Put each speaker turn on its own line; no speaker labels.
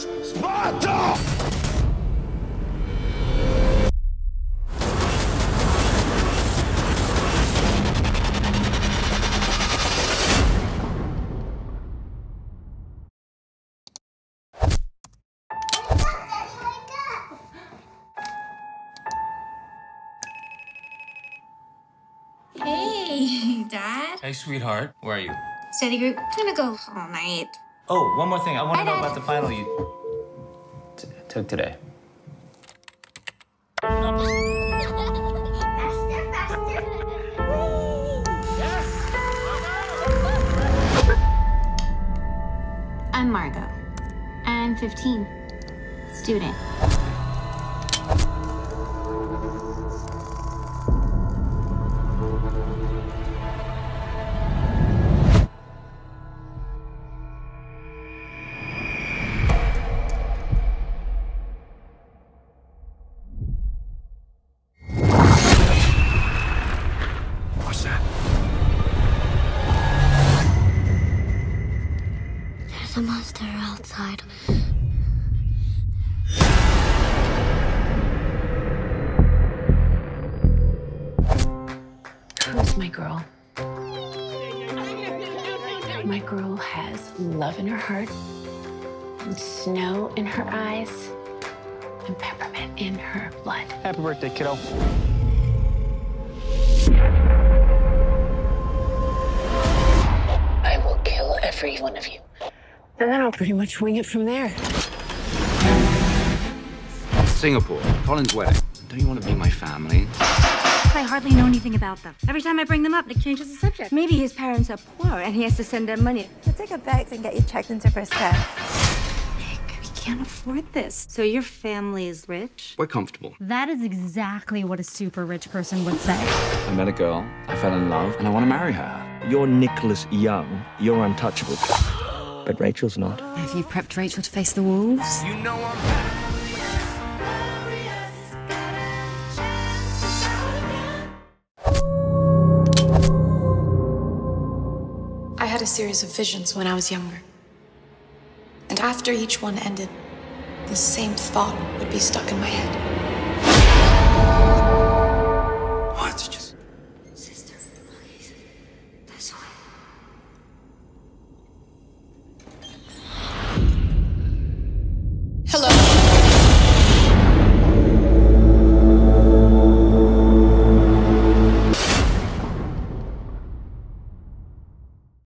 Sparta!
Hey, Dad.
Hey, sweetheart. Where are you?
Study group. I'm gonna go all night.
Oh, one more thing. I want to know
Dad.
about the final you t- took today.
I'm Margot. I'm 15. Student.
Outside.
Who's my girl? My girl has love in her heart, and snow in her eyes, and peppermint in her blood.
Happy birthday, kiddo.
I will kill every one of you. And then I'll pretty much wing it from there.
Singapore, Colin's wedding. Don't you want to be my family?
I hardly know anything about them. Every time I bring them up, Nick changes the subject. Maybe his parents are poor and he has to send them money.
We'll take a bags and get you checked into first class.
Nick, we can't afford this. So your family is rich?
We're comfortable.
That is exactly what a super rich person would say.
I met a girl, I fell in love, and I want to marry her.
You're Nicholas Young. You're untouchable. But Rachel's not.
Have you prepped Rachel to face the wolves?
You know I'm.
I had a series of visions when I was younger. And after each one ended, the same thought would be stuck in my head.